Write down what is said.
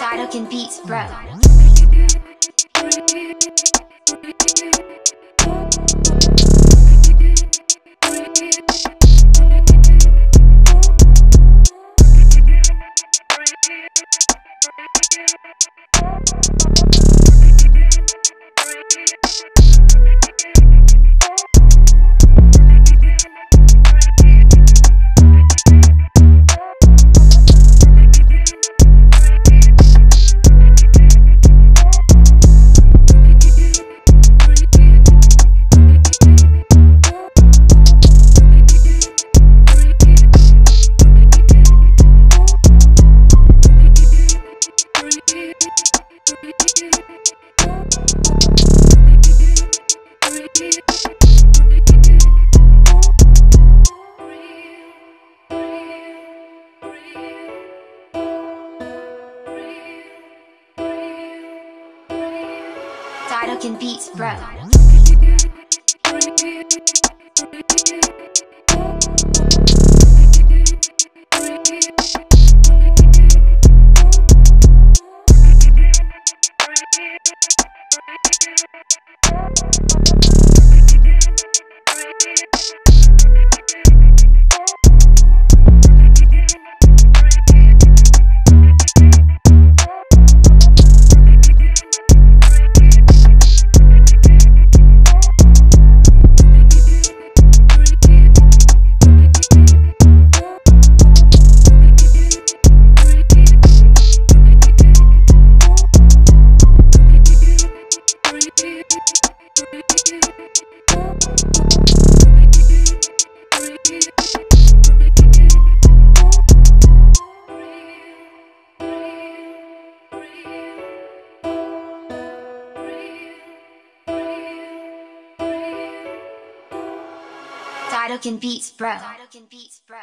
Title Beats, bro. Title Beats, bro. Title Beats, bro. Title Beats, bro.